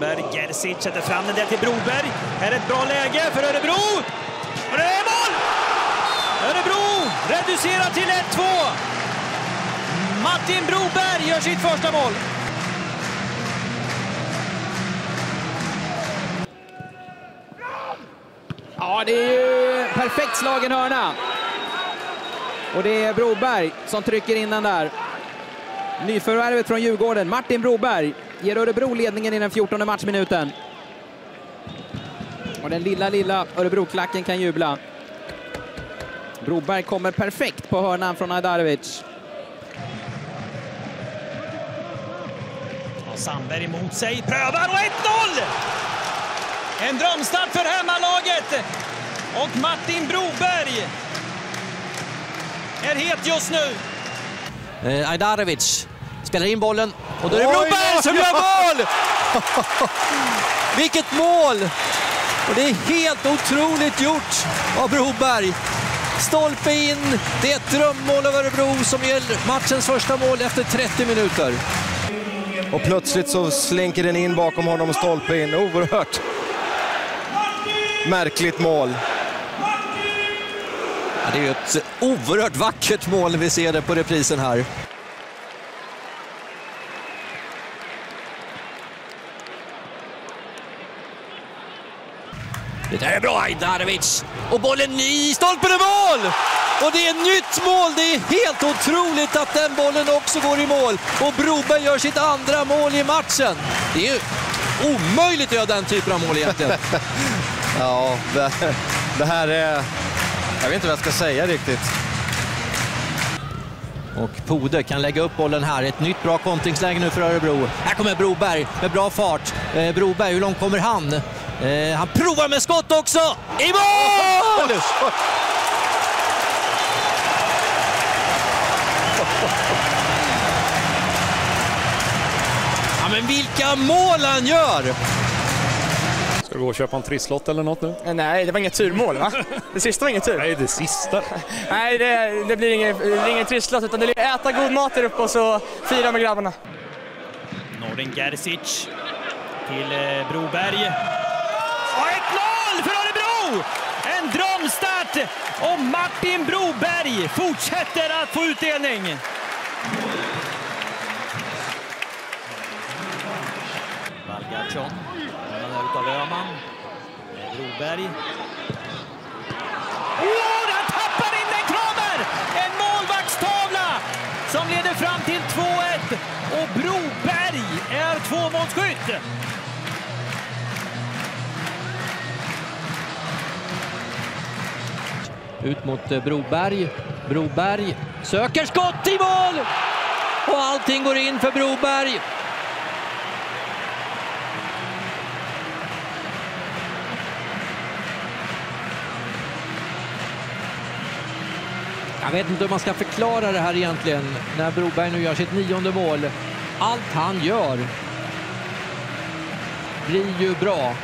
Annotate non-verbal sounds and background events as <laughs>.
Berg, Gerzic sätter fram den där till Broberg. Här är ett bra läge för Örebro. Och det är mål! Örebro reducerar till 1-2. Martin Broberg gör sitt första mål. Ja, det är ju perfekt slagen hörna. Och det är Broberg som trycker in den där. Nyförvärvet från Djurgården, Martin Broberg, ger Örebro ledningen i den 14 matchminuten. Och den lilla, lilla Örebroklacken kan jubla. Broberg kommer perfekt på hörnan från Ajdarevic. Ja, Sandberg emot sig, prövar och 1-0! En drömstart för hemmalaget. Och Martin Broberg är het just nu. Eh, Ajdarevic spelar in bollen och då är det Broberg som gör mål! <laughs> Vilket mål! Och det är helt otroligt gjort av Broberg. Stolpe in, det är ett drömmål av Örebro som ger matchens första mål efter 30 minuter. Och plötsligt så slinker den in bakom honom och stolpe in. Oerhört märkligt mål. Ja, det är ett oerhört vackert mål vi ser det på reprisen här. Det där är bra Ajdarevic! Och bollen i stolpen är mål! Och det är ett nytt mål! Det är helt otroligt att den bollen också går i mål. Och Broberg gör sitt andra mål i matchen. Det är ju omöjligt att göra den typen av mål egentligen. <laughs> Ja, det, det här är... Jag vet inte vad jag ska säga riktigt. Och Pode kan lägga upp bollen här. Ett nytt bra kontringsläge nu för Örebro. Här kommer Broberg med bra fart. Eh, Broberg, hur långt kommer han? Eh, han provar med skott också! I mål! Ja, men vilka mål han gör! Ska du gå och köpa en trisslott eller något nu? Nej, det var inget turmål va? Det sista var inget tur. Nej, det sista. Nej, det, det blir ingen, det blir ingen trisslott utan det blir äta god mat där uppe och så fira med grabbarna. Nordin Gerzic till eh, Broberg. 1-0 för Örebro! En drömstart och Martin Broberg fortsätter att få utdelning. Valgardsson, är utav Öhman. Broberg. Åh, han tappar in den, Kramer! En målvaktstavla som leder fram till 2-1 och Broberg är tvåmålsskytt. Ut mot eh, Broberg. Broberg söker skott i mål! Och allting går in för Broberg. Jag vet inte hur man ska förklara det här egentligen när Broberg nu gör sitt nionde mål. Allt han gör blir ju bra.